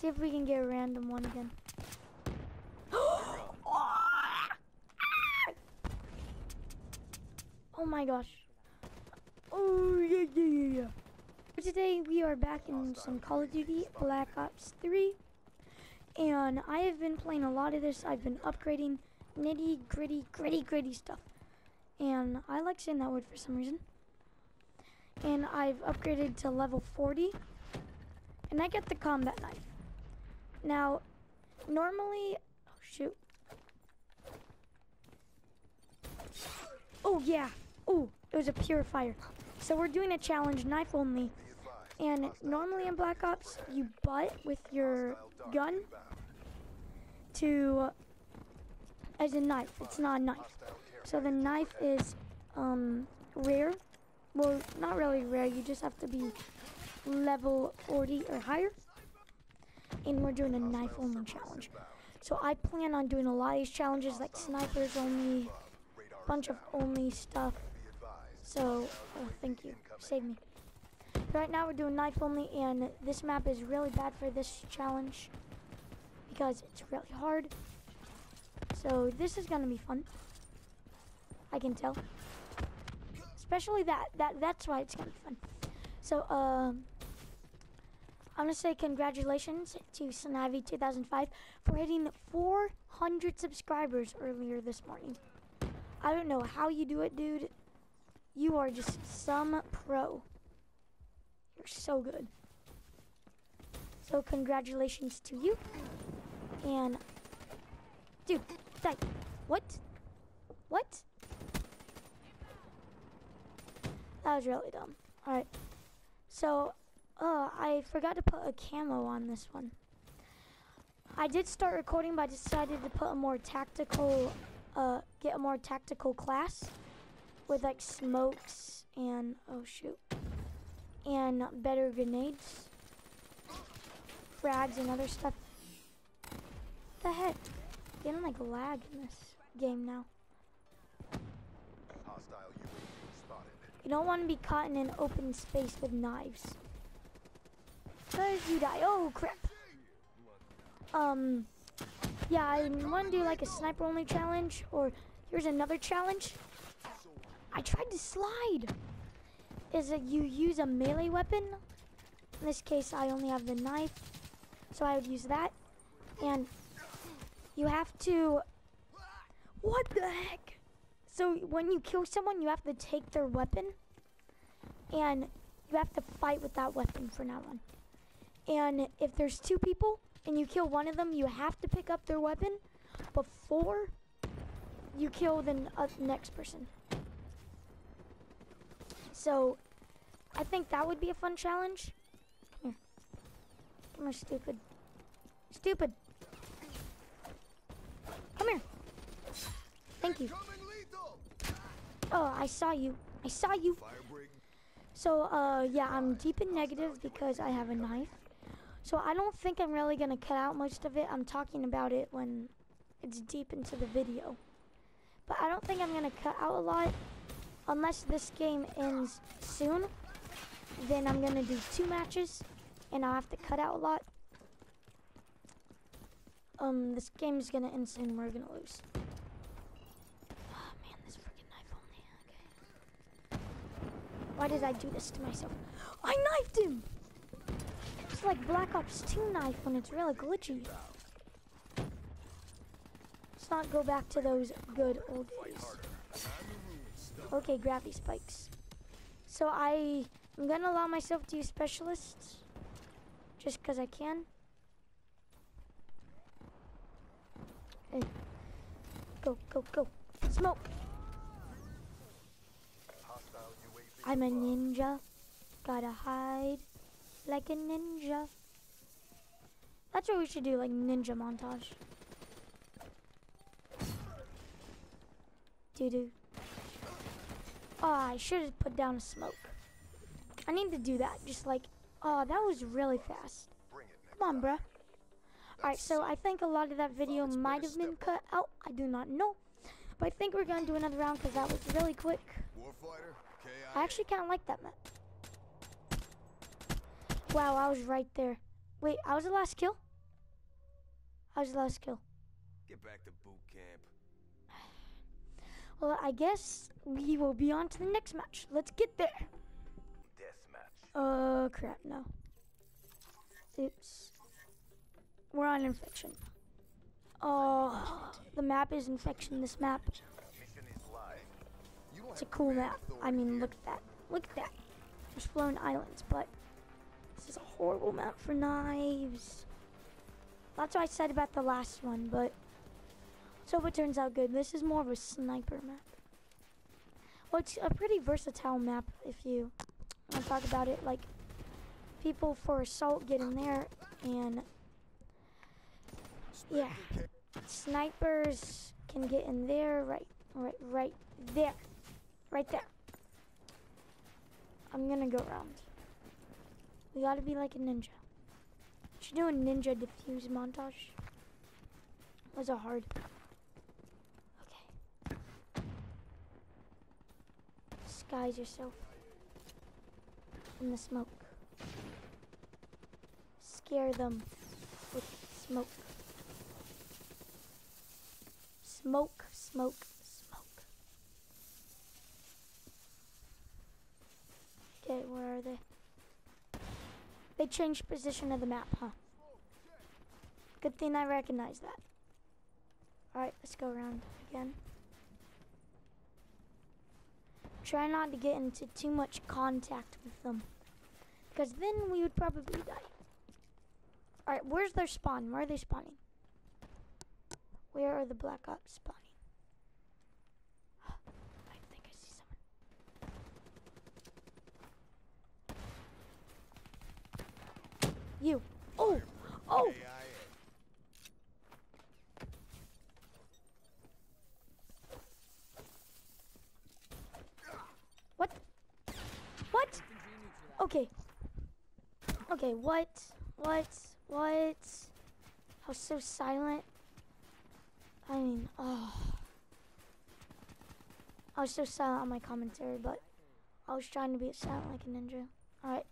See if we can get a random one again. oh my gosh. Oh yeah yeah yeah yeah. Today we are back in some Call of Duty Black Ops 3. And I have been playing a lot of this. I've been upgrading nitty gritty gritty gritty stuff. And I like saying that word for some reason. And I've upgraded to level 40. And I get the combat knife. Now, normally, oh shoot. Oh yeah, oh, it was a purifier. So we're doing a challenge, knife only. And normally in Black Ops, you butt with your gun to, as a knife, it's not a knife. So the knife is um, rare. Well, not really rare, you just have to be level 40 or higher and we're doing a knife only challenge. So I plan on doing a lot of these challenges like snipers only, bunch of only stuff. So, oh, thank you. Save me. Right now we're doing knife only and this map is really bad for this challenge because it's really hard. So this is gonna be fun. I can tell. Especially that. That that's why it's gonna be fun. So um I want to say congratulations to Snivy2005 for hitting 400 subscribers earlier this morning. I don't know how you do it, dude. You are just some pro. You're so good. So congratulations to you. And, dude, die. What? What? That was really dumb. Alright. So, Oh, I forgot to put a camo on this one. I did start recording, but I decided to put a more tactical, uh, get a more tactical class with like smokes and, oh shoot, and better grenades, frags and other stuff. What the heck? Getting like lag in this game now. You don't want to be caught in an open space with knives. Because you die. Oh, crap. Um, yeah, I want to do like a sniper only challenge, or here's another challenge. I tried to slide. Is that you use a melee weapon. In this case, I only have the knife, so I would use that. And you have to, what the heck? So when you kill someone, you have to take their weapon, and you have to fight with that weapon for now on. And if there's two people and you kill one of them, you have to pick up their weapon before you kill the uh, next person. So, I think that would be a fun challenge. Come here. Come here, stupid. Stupid. Come here. Thank you. Oh, I saw you. I saw you. So, uh, yeah, I'm deep in negative because I have a knife. So I don't think I'm really going to cut out most of it. I'm talking about it when it's deep into the video. But I don't think I'm going to cut out a lot. Unless this game ends soon, then I'm going to do two matches. And I'll have to cut out a lot. Um, this game is going to end soon. We're going to lose. Oh, man, this freaking knife only. Okay. Why did I do this to myself? I knifed him! It's like Black Ops 2 knife when it's really glitchy. Let's not go back to those good old days. Okay, gravity spikes. So I am gonna allow myself to use specialists just because I can. Hey. Go, go, go. Smoke! I'm a ninja. Gotta hide like a ninja. That's what we should do, like ninja montage. Doo doo. Oh, ah, I should have put down a smoke. I need to do that. Just like, oh, that was really fast. Come on, bruh. Alright, so I think a lot of that video might have been cut out. I do not know. But I think we're going to do another round because that was really quick. I actually kind of like that map. Wow, I was right there. Wait, I was the last kill? I was the last kill? Get back to boot camp. Well, I guess we will be on to the next match. Let's get there. Deathmatch. Oh, uh, crap, no. Oops. We're on infection. Oh, the map is infection, this map. Mission is live. You don't It's a cool map. I mean, look at that. Look at that. There's floating islands, but is a horrible map for knives. That's what I said about the last one, but let's hope it turns out good. This is more of a sniper map. Well, it's a pretty versatile map if you want to talk about it. Like, people for assault get in there, and yeah, snipers can get in there, right, right, right there, right there. I'm gonna go around. We gotta be like a ninja. Should do a ninja defuse montage. Was are hard. Okay. Disguise yourself in the smoke. Scare them with smoke. Smoke, smoke, smoke. Okay, where are they? They changed position of the map, huh? Good thing I recognize that. Alright, let's go around again. Try not to get into too much contact with them. Because then we would probably die. Alright, where's their spawn? Where are they spawning? Where are the black ops spawning? I think I see someone. You. Oh! Oh! What? What? Okay. Okay, what? What? What? I was so silent. I mean, oh. I was so silent on my commentary, but I was trying to be silent like a ninja. Alright.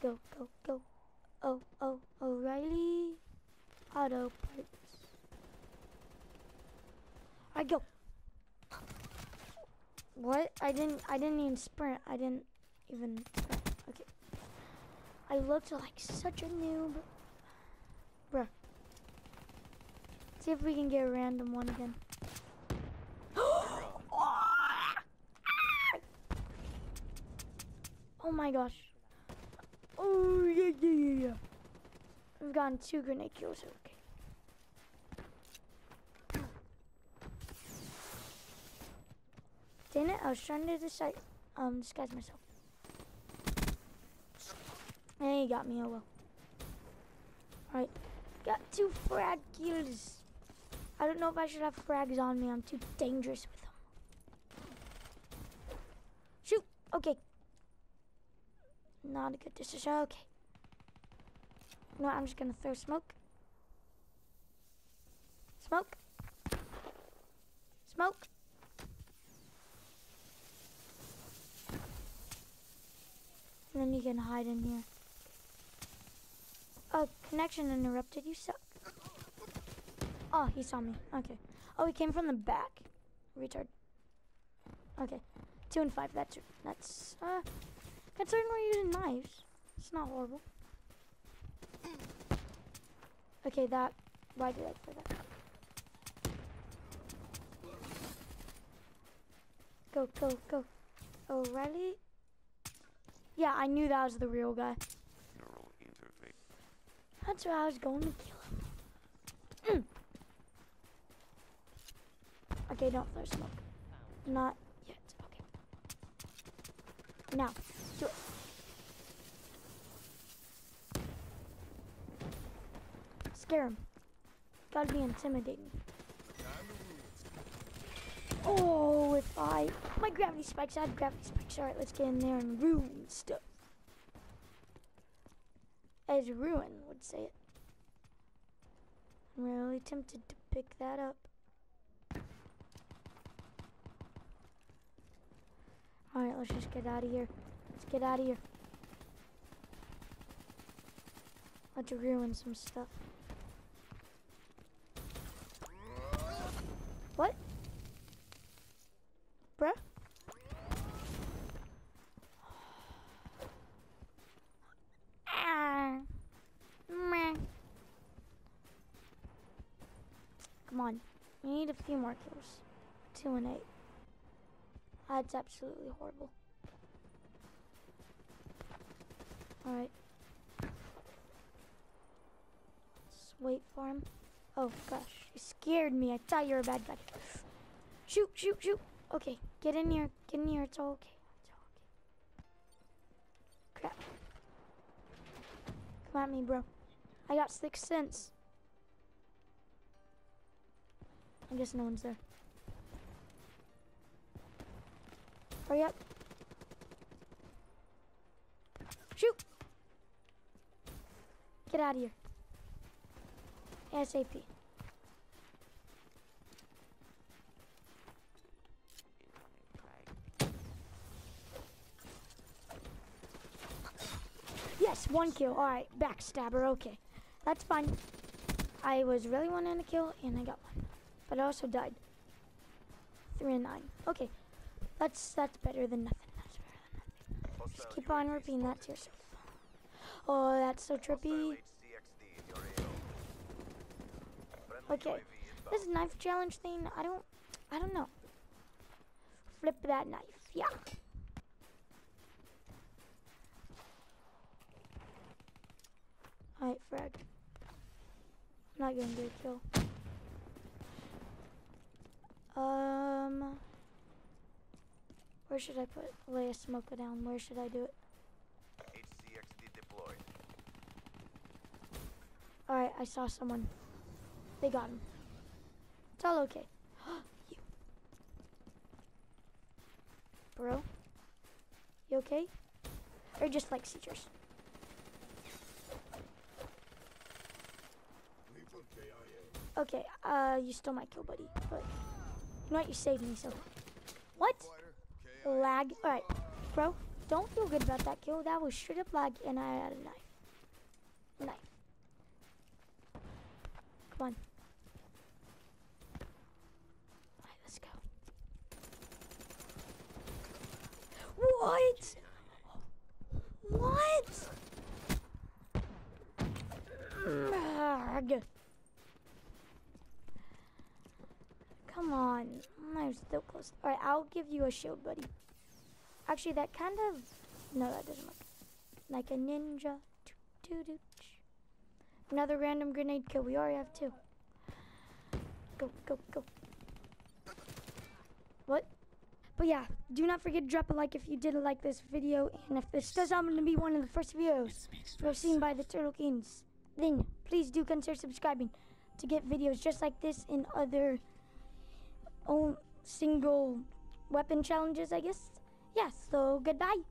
Go, go, go. Oh, oh, O'Reilly. Auto parts. I go. What? I didn't. I didn't even sprint. I didn't even. Okay. I looked like such a noob. Bruh. See if we can get a random one again. oh my gosh. Oh yeah gotten two grenade kills. Okay. Dang it! I was trying to decide, um, disguise myself. And he got me. Oh well. All right, got two frag kills. I don't know if I should have frags on me. I'm too dangerous with them. Shoot. Okay. Not a good decision. Okay. No, I'm just gonna throw smoke. Smoke. Smoke. And then you can hide in here. Oh, connection interrupted. You suck. Oh, he saw me. Okay. Oh, he came from the back. Retard. Okay. Two and five. That's that's uh. Considering we're using knives, it's not horrible. Okay, that. Why did I play that? Go, go, go. O'Reilly. Yeah, I knew that was the real guy. That's why I was going to kill him. Okay, don't throw smoke. Not yet. Okay. Now, do it. Scare him. Gotta be intimidating. Oh, if I... My gravity spikes. I had gravity spikes. Alright, let's get in there and ruin stuff. As Ruin would say it. I'm really tempted to pick that up. Alright, let's just get out of here. Let's get out of here. Let's ruin some stuff. Need a few more kills. Two and eight. That's absolutely horrible. Alright. Let's wait for him. Oh gosh, you scared me. I thought you were a bad guy. Shoot, shoot, shoot. Okay, get in here. Get in here. It's all okay. It's all okay. Crap. Come at me, bro. I got six sense. I guess no one's there. Hurry up. Shoot! Get out of here. ASAP. Yes, one kill. Alright, backstabber. Okay. That's fine. I was really wanting to kill, and I got one. But I also died. Three and nine. Okay. That's that's better than nothing. That's better than nothing. Just keep on repeating that to yourself. Oh, that's so trippy. Okay. This knife challenge thing, I don't, I don't know. Flip that knife, yeah. Alright, frag. I'm not gonna get a kill. Um, where should I put lay a smoker down? Where should I do it? HCXD deployed. Alright, I saw someone. They got him. It's all okay. you. Bro? You okay? Or just like seizures? Okay, uh, you stole my kill, buddy. But what? You saved me, so. What? Lag. Alright, bro. Don't feel good about that kill. That was straight up lag, and I had a knife. Knife. Come on. Alright, let's go. What? What? Ugh. Come on. I'm still close. Alright, I'll give you a shield, buddy. Actually, that kind of... No, that doesn't work. Like a ninja. Another random grenade kill. We already have two. Go, go, go. What? But yeah, do not forget to drop a like if you did like this video. And if this does happen to be one of the first videos you have seen by the Turtle Kings, then please do consider subscribing to get videos just like this and other own single weapon challenges, I guess. Yeah, so goodbye.